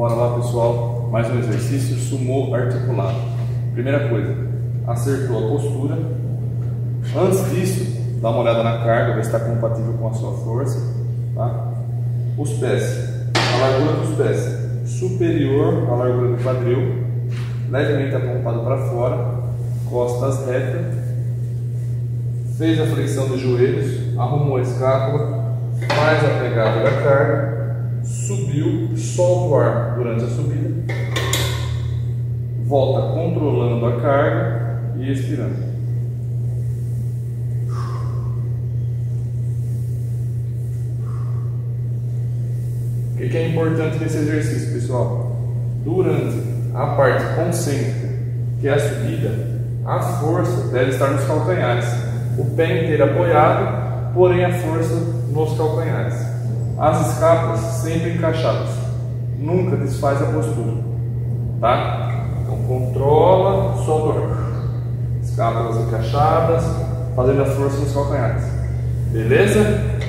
Bora lá, pessoal. Mais um exercício sumô articulado. Primeira coisa, acertou a postura. Antes disso, dá uma olhada na carga, ver se está compatível com a sua força. Tá? Os pés, a largura dos pés superior à largura do quadril, levemente apontado para fora, costas retas. Fez a flexão dos joelhos, arrumou a escápula, faz a pegada da carga subiu, solta o ar durante a subida, volta controlando a carga e expirando. O que é importante nesse exercício, pessoal? Durante a parte concêntrica, que é a subida, a força deve estar nos calcanhares. O pé inteiro apoiado, porém a força nos calcanhares. As escapas sempre encaixadas. Nunca desfaz a postura. Tá? Então controla, solta. Escapas encaixadas, fazendo a força nos calcanhares. Beleza?